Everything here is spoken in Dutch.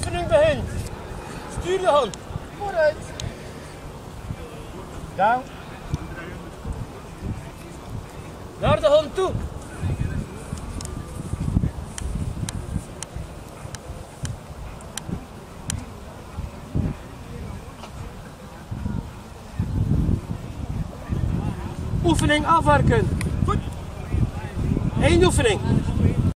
oefening begin. Stuur de hand. Vooruit. Down. Naar de hand toe. Oefening afwerken. Goed. Eén oefening.